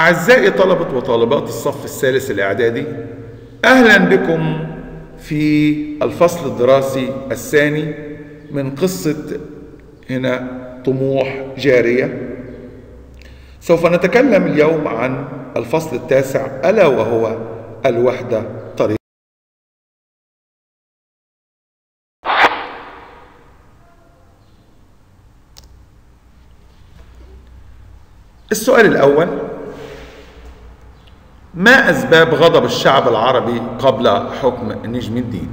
أعزائي طلبة وطالبات الصف الثالث الإعدادي أهلا بكم في الفصل الدراسي الثاني من قصة هنا طموح جارية. سوف نتكلم اليوم عن الفصل التاسع ألا وهو الوحدة طريق السؤال الأول ما أسباب غضب الشعب العربي قبل حكم نجم الدين؟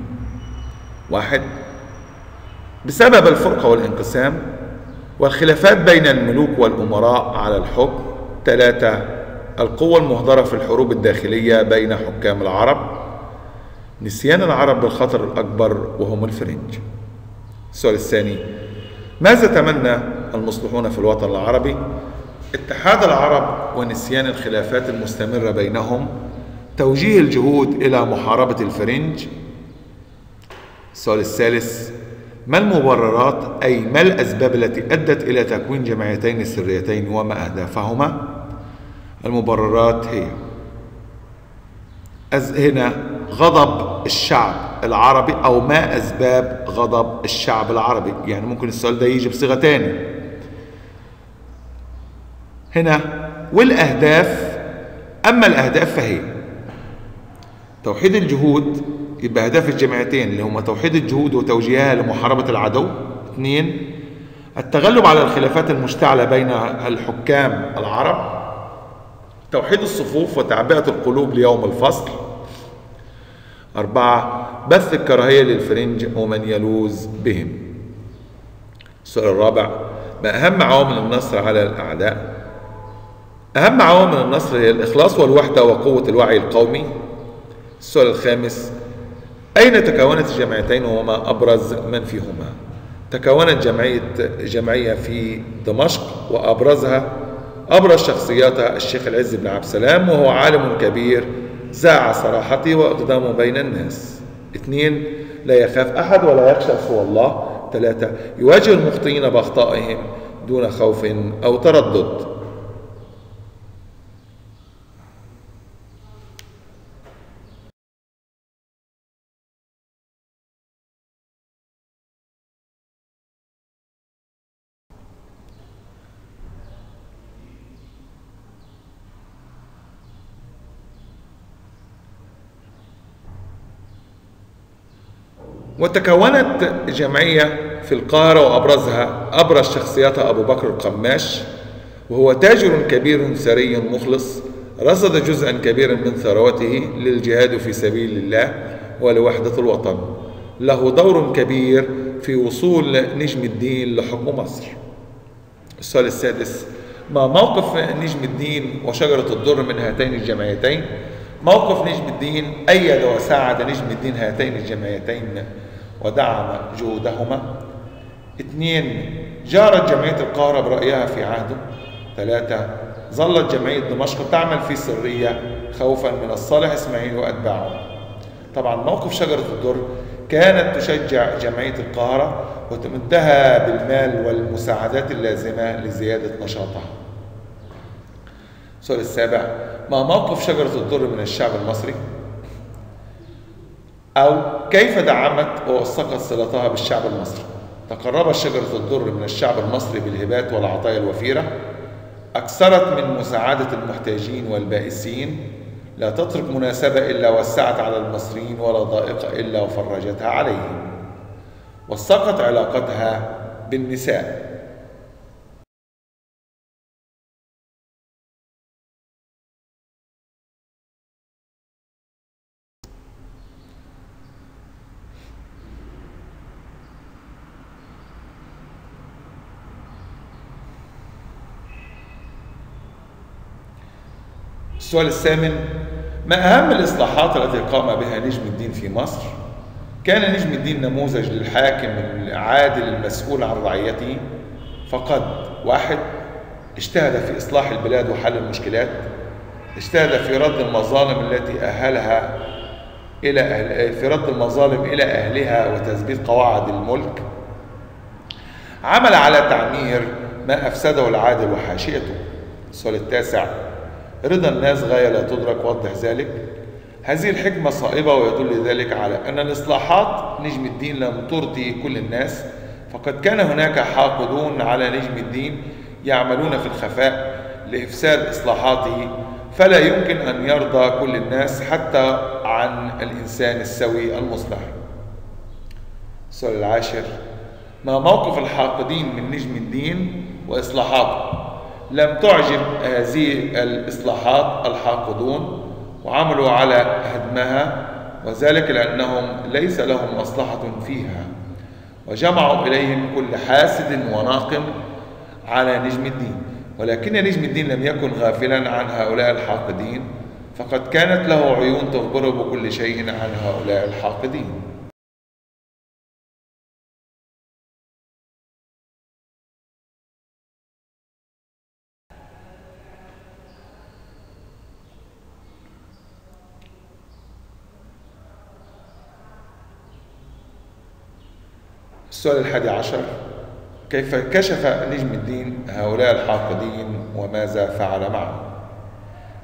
واحد بسبب الفرقة والانقسام والخلافات بين الملوك والأمراء على الحكم. ثلاثة القوة المهدرة في الحروب الداخلية بين حكام العرب. نسيان العرب بالخطر الأكبر وهم الفرنج. السؤال الثاني ماذا تمنى المصلحون في الوطن العربي اتحاد العرب ونسيان الخلافات المستمرة بينهم توجيه الجهود إلى محاربة الفرنج. السؤال الثالث ما المبررات أي ما الأسباب التي أدت إلى تكوين جمعيتين سريتين وما أهدافهما؟ المبررات هي هنا غضب الشعب العربي أو ما أسباب غضب الشعب العربي؟ يعني ممكن السؤال ده يجي بصيغة تاني هنا والأهداف أما الأهداف فهي توحيد الجهود يبقى أهداف الجمعيتين اللي هم توحيد الجهود وتوجيهها لمحاربة العدو اثنين التغلب على الخلافات المشتعلة بين الحكام العرب توحيد الصفوف وتعبئة القلوب ليوم الفصل أربعة بث الكراهية للفرنج ومن يلوذ بهم. السؤال الرابع ما أهم عوامل النصر على الأعداء؟ أهم عوامل النصر هي الإخلاص والوحدة وقوة الوعي القومي. السؤال الخامس أين تكونت الجمعيتين وما أبرز من فيهما؟ تكونت جمعية جمعية في دمشق وأبرزها أبرز شخصياتها الشيخ العز بن عبد السلام وهو عالم كبير زاع صراحته وإقدامه بين الناس. اثنين لا يخاف أحد ولا يخشى سوى الله. ثلاثة يواجه المخطئين بأخطائهم دون خوف أو تردد. وتكونت جمعية في القاهرة وأبرزها أبرز شخصياتها أبو بكر القماش وهو تاجر كبير ثري مخلص رصد جزءا كبيرا من ثروته للجهاد في سبيل الله ولوحدة الوطن. له دور كبير في وصول نجم الدين لحكم مصر. السؤال السادس ما موقف نجم الدين وشجرة الدر من هاتين الجمعيتين؟ موقف نجم الدين أيد وساعد نجم الدين هاتين الجمعيتين؟ ودعم جهودهما اثنين جارت جمعية القاهرة برأيها في عهده. ثلاثة ظلت جمعية دمشق تعمل في سرية خوفا من الصالح إسماعيل وأتباعه. طبعا موقف شجرة الدر كانت تشجع جمعية القاهرة وتمدها بالمال والمساعدات اللازمة لزيادة نشاطها. السؤال السابع ما موقف شجرة الدر من الشعب المصري؟ أو كيف دعمت ووثقت صلتها بالشعب المصري؟ تقربت شجرة الدر من الشعب المصري بالهبات والعطايا الوفيرة؟ أكثرت من مساعدة المحتاجين والبائسين؟ لا تترك مناسبة إلا وسعت على المصريين ولا ضائقة إلا وفرجتها عليهم. وثقت علاقتها بالنساء. السؤال الثامن ما أهم الإصلاحات التي قام بها نجم الدين في مصر؟ كان نجم الدين نموذج للحاكم العادل المسؤول عن رعيته فقد واحد اجتهد في إصلاح البلاد وحل المشكلات اجتهد في رد المظالم التي أهلها إلى أهل في رد المظالم إلى أهلها وتثبيت قواعد الملك عمل على تعمير ما أفسده العادل وحاشيته السؤال التاسع رضا الناس غاية لا تدرك وضح ذلك. هذه الحكمة صائبة ويدل ذلك على أن الإصلاحات نجم الدين لم ترضي كل الناس. فقد كان هناك حاقدون على نجم الدين يعملون في الخفاء لإفساد إصلاحاته فلا يمكن أن يرضى كل الناس حتى عن الإنسان السوي المصلح. السؤال العاشر ما موقف الحاقدين من نجم الدين وإصلاحاته؟ لم تعجب هذه الإصلاحات الحاقدون وعملوا على هدمها وذلك لأنهم ليس لهم مصلحة فيها. وجمعوا إليهم كل حاسد وناقم على نجم الدين. ولكن نجم الدين لم يكن غافلا عن هؤلاء الحاقدين فقد كانت له عيون تخبره بكل شيء عن هؤلاء الحاقدين. السؤال الحادي عشر. كيف كشف نجم الدين هؤلاء الحاقدين وماذا فعل معهم؟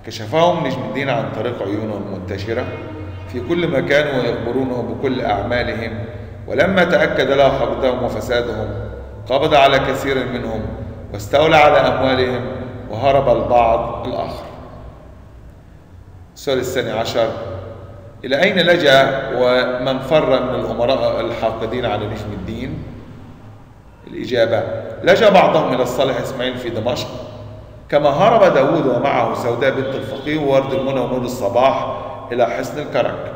كشفهم نجم الدين عن طريق عيونهم المنتشرة في كل مكان ويخبرونه بكل أعمالهم ولما تأكد له حقدهم وفسادهم قبض على كثير منهم واستولى على أموالهم وهرب البعض الآخر. السؤال الثاني عشر. إلى أين لجأ ومن فر من الأمراء الحاقدين على نجم الدين؟ الإجابة لجأ بعضهم إلى الصالح إسماعيل في دمشق كما هرب داود ومعه سوداء بنت الفقيه وورد المنى ونور الصباح إلى حصن الكرك.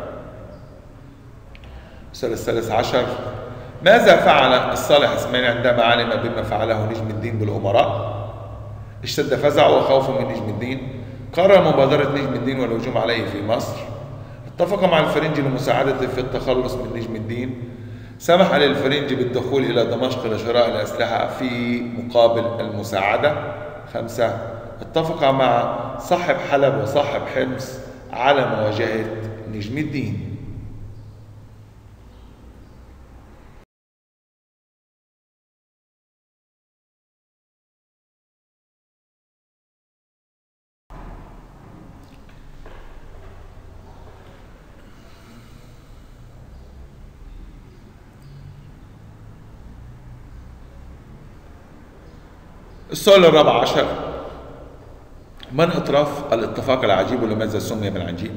السؤال الثالث عشر ماذا فعل الصالح إسماعيل عندما علم بما فعله نجم الدين بالأمراء؟ اشتد فزعه وخوفه من نجم الدين. قرر مبادرة نجم الدين والهجوم عليه في مصر. اتفق مع الفرنج لمساعدته في التخلص من نجم الدين. سمح للفرنج بالدخول إلى دمشق لشراء الأسلحة في مقابل المساعدة. خمسة اتفق مع صاحب حلب وصاحب حمص على مواجهة نجم الدين. السؤال الرابع عشر من أطراف الاتفاق العجيب ولماذا سمي بالعجيب؟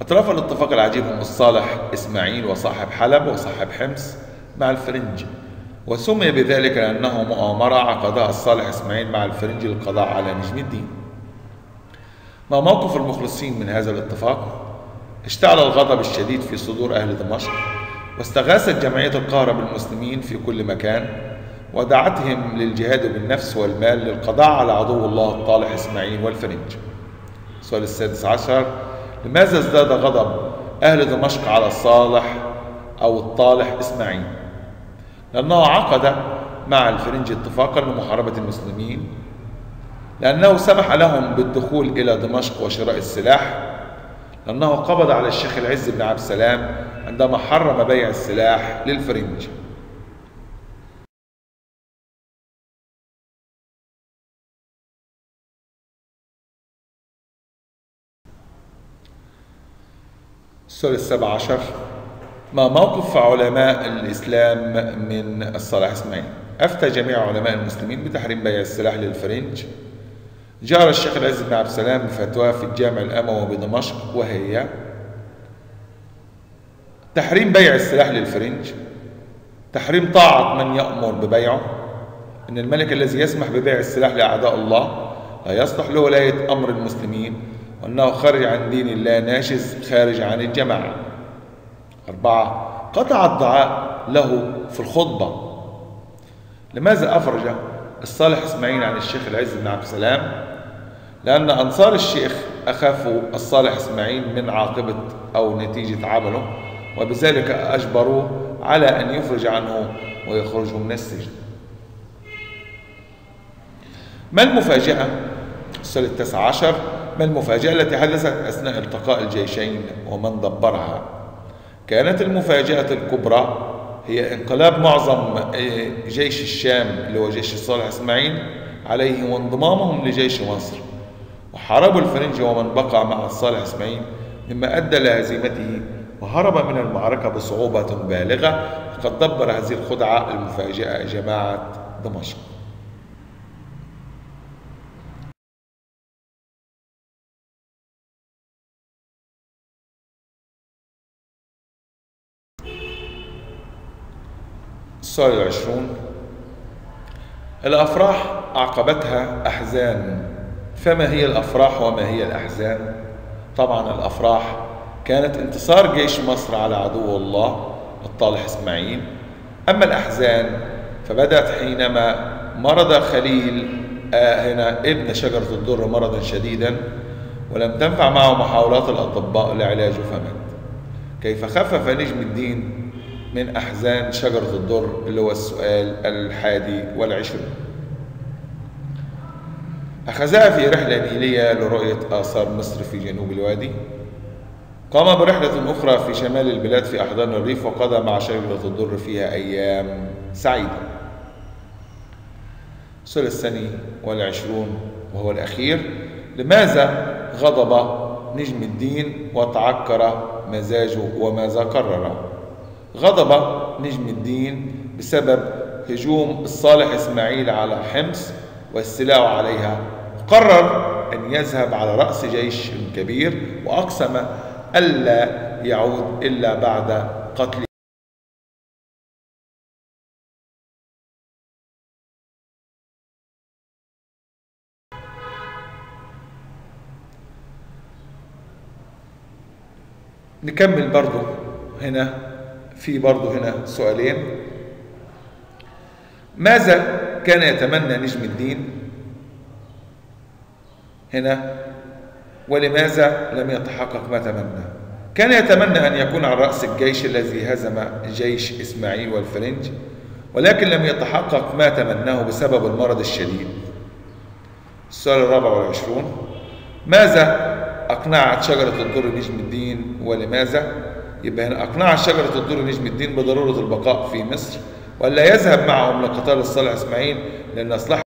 أطراف الاتفاق العجيب هم الصالح إسماعيل وصاحب حلب وصاحب حمص مع الفرنج وسمي بذلك لأنه مؤامرة عقدها الصالح إسماعيل مع الفرنج للقضاء على نجم الدين ما موقف المخلصين من هذا الاتفاق؟ اشتعل الغضب الشديد في صدور أهل دمشق واستغاثت جمعية القاهرة بالمسلمين في كل مكان ودعتهم للجهاد بالنفس والمال للقضاء على عدو الله الطالح إسماعيل والفرنج. السؤال السادس عشر لماذا ازداد غضب أهل دمشق على الصالح أو الطالح إسماعيل؟ لأنه عقد مع الفرنج اتفاقا لمحاربة المسلمين لأنه سمح لهم بالدخول إلى دمشق وشراء السلاح لأنه قبض على الشيخ العز بن عبد السلام عندما حرم بيع السلاح للفرنج. السؤال السابع عشر. ما موقف علماء الإسلام من الصلاح إسماعيل أفتى جميع علماء المسلمين بتحريم بيع السلاح للفرنج. جار الشيخ العز بن عبد السلام بفتوى في الجامع الأموي بدمشق وهي تحريم بيع السلاح للفرنج تحريم طاعة من يأمر ببيعه. أن الملك الذي يسمح ببيع السلاح لأعداء الله لا يصلح لولاية أمر المسلمين. وأنه خارج عن دين الله ناشز خارج عن الجماعة. أربعة قطع الدعاء له في الخطبة. لماذا أفرج الصالح إسماعيل عن الشيخ العز بن عبد السلام؟ لأن أنصار الشيخ أخافوا الصالح إسماعيل من عاقبة أو نتيجة عمله وبذلك أجبروه على أن يفرج عنه ويخرجه من السجن. ما المفاجأة؟ السؤال التاسع عشر ما المفاجأة التي حدثت أثناء التقاء الجيشين ومن دبرها؟ كانت المفاجأة الكبرى هي انقلاب معظم جيش الشام اللي هو جيش الصالح إسماعيل عليه وانضمامهم لجيش مصر. وحاربوا الفرنج ومن بقى مع الصالح إسماعيل مما أدى لهزيمته وهرب من المعركة بصعوبة بالغة. وقد دبر هذه الخدعة المفاجئة جماعة دمشق. السؤال العشرون الأفراح أعقبتها أحزان. فما هي الأفراح وما هي الأحزان؟ طبعا الأفراح كانت انتصار جيش مصر على عدو الله الطالح إسماعيل. أما الأحزان فبدأت حينما مرض خليل آه هنا ابن شجرة الدر مرضا شديدا ولم تنفع معه محاولات الأطباء لعلاجه فمات. كيف خفف نجم الدين من أحزان شجرة الدر اللي هو السؤال الحادي والعشرين أخذها في رحلة نيلية لرؤية آثار مصر في جنوب الوادي. قام برحلة أخرى في شمال البلاد في أحضان الريف وقضى مع شجرة الدر فيها أيام سعيدة. السؤال الثاني والعشرون وهو الأخير. لماذا غضب نجم الدين وتعكر مزاجه وماذا قرر؟ غضب نجم الدين بسبب هجوم الصالح إسماعيل على حمص واستيلاء عليها. قرر أن يذهب على رأس جيش كبير وأقسم ألا يعود إلا بعد قتل نكمل برضو هنا. في برضو هنا سؤالين. ماذا كان يتمنى نجم الدين؟ هنا. ولماذا لم يتحقق ما تمنى؟ كان يتمنى أن يكون على رأس الجيش الذي هزم جيش إسماعيل والفرنج ولكن لم يتحقق ما تمناه بسبب المرض الشديد. السؤال الرابع والعشرون. ماذا أقنعت شجرة الدر نجم الدين؟ ولماذا؟ يبقى هنا أقنعت شجرة الدر نجم الدين بضرورة البقاء في مصر ولا يذهب معهم لقتال الصالح إسماعيل لأن أصلح